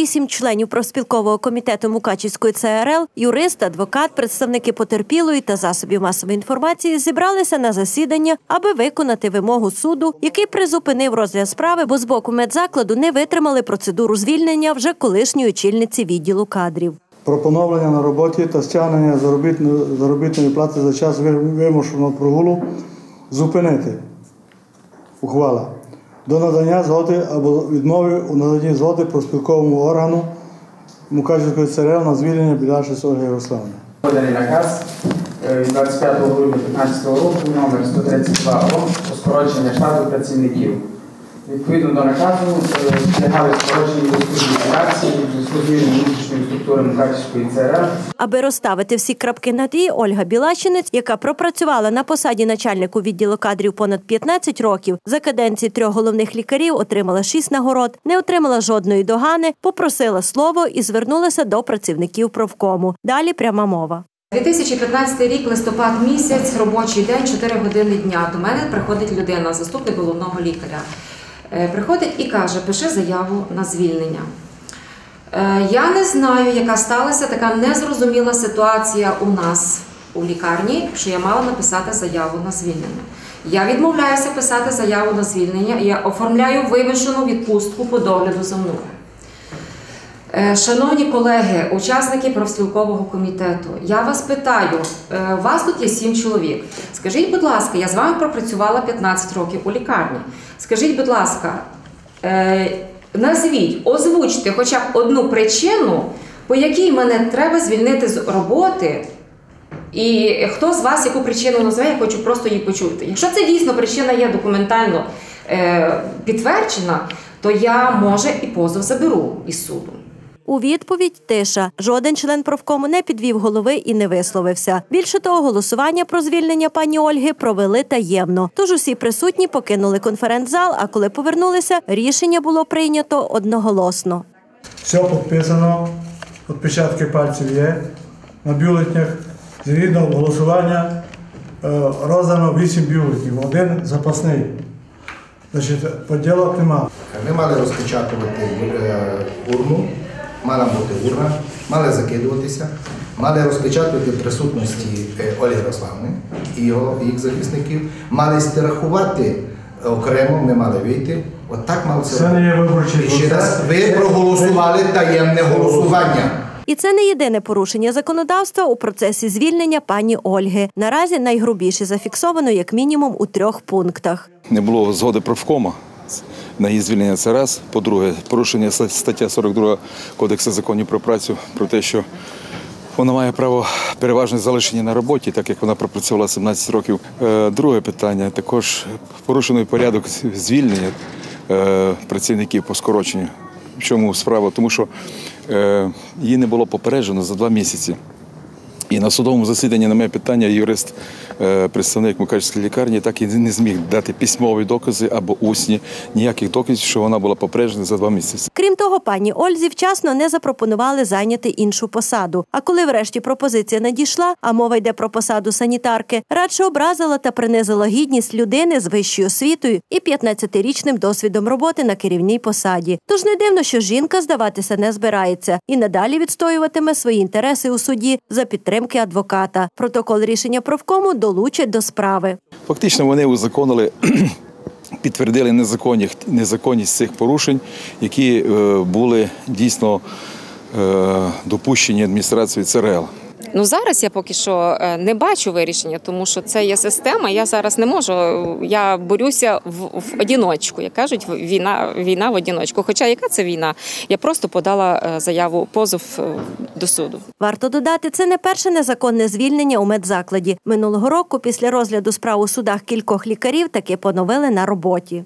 Вісім членів профспілкового комітету Мукачівської ЦРЛ, юрист, адвокат, представники потерпілої та засобів масової інформації зібралися на засідання, аби виконати вимогу суду, який призупинив розгляд справи, бо з боку медзакладу не витримали процедуру звільнення вже колишньої очільниці відділу кадрів. про поновлення на роботі та стягнення заробітної, заробітної плати за час вимушеного прогулу зупинити. Ухвала. До надання згоди або відмови у наданні згоди про спілковому органу Мукачівської ЦРЛ на звільнення Біляшець Ольги Ярославни. Поданий наказ е, від 25 грудня 2015 року номер 132 о скорочення штату працівників. Відповідно до наказу е, підлягали скороченні військові операції в зв'язку внутрішньої структури Мукачівської ЦРЛ Аби розставити всі крапки над «і», Ольга Білащинець, яка пропрацювала на посаді начальнику відділу кадрів понад 15 років, за каденції трьох головних лікарів отримала шість нагород, не отримала жодної догани, попросила слово і звернулася до працівників профкому. Далі пряма мова. 2015 рік, листопад місяць, робочий день, 4 години дня. До мене приходить людина, заступник головного лікаря. Е, Приходить і каже: пиши заяву на звільнення. Е, Я не знаю, яка сталася така незрозуміла ситуація у нас у лікарні, що я мала написати заяву на звільнення. Я відмовляюся писати заяву на звільнення, я оформляю вимушену відпустку по догляду за мною. Е, Шановні колеги, учасники профспілкового комітету, я вас питаю, е, вас тут є сім чоловік. Скажіть, будь ласка, я з вами пропрацювала 15 років у лікарні. Скажіть, будь ласка, е, назвіть, озвучте хоча б одну причину, по якій мене треба звільнити з роботи. І хто з вас яку причину назве, я хочу просто її почути. Якщо це дійсно причина є документально підтверджена, то я може і позов заберу із суду. У відповідь тиша. Жоден член профкому не підвів голови і не висловився. Більше того, голосування про звільнення пані Ольги провели таємно. Тож усі присутні покинули конференц-зал, а коли повернулися, рішення було прийнято одноголосно. Все підписано, відпечатки пальців є. На бюлетнях згідно голосування е, роздано 8 бюлетнів, один запасний. Значить, поділок нема. Ми мали розпечатувати е, урну, мала бути урна, мали закидуватися, мали розпечатувати присутності е, Ольги Ярославни і його, їх захисників, мали стерахувати окремо, ми мали вийти. От так мало це. Це не є виборчий І ще раз, ви проголосували таємне голосування. І це не єдине порушення законодавства у процесі звільнення пані Ольги. Наразі найгрубіше зафіксовано як мінімум у трьох пунктах. не було згоди профкома на її звільнення це раз. По-друге, порушення стаття 42 Кодексу законів про працю про те, що вона має право переважне залишення на роботі, так як вона пропрацювала 17 років. Е, Друге питання також порушений порядок звільнення е, працівників по скороченню. В чому справа? Тому що е, її не було попереджено за два місяці. І на судовому засіданні на моє питання юрист, е, представник Мукачівської лікарні, так і не зміг дати письмові докази або усні ніяких доказів, що вона була попереджена за два місяці. Крім того, пані Ользі вчасно не запропонували зайняти іншу посаду. А коли врешті пропозиція надійшла, а мова йде про посаду санітарки, радше образила та принизила гідність людини з вищою освітою і 15-річним досвідом роботи на керівній посаді. Тож не дивно, що жінка здаватися не збирається і надалі відстоюватиме свої інтереси у суді за підтримки адвоката. Протокол рішення профкому долучать до справи. Фактично вони узаконили. Підтвердили незаконність, незаконність цих порушень, які е, були дійсно е, допущені адміністрацією ЦРЛ. Ну зараз я поки що е, не бачу вирішення, тому що це є система. Я зараз не можу. Я борюся в, в одіночку. Як кажуть, війна, війна в одіночку. Хоча яка це війна? Я просто подала е, заяву позов е, до суду. Варто додати, це не перше незаконне звільнення у медзакладі. Минулого року, після розгляду справ у судах кількох лікарів, таки поновили на роботі.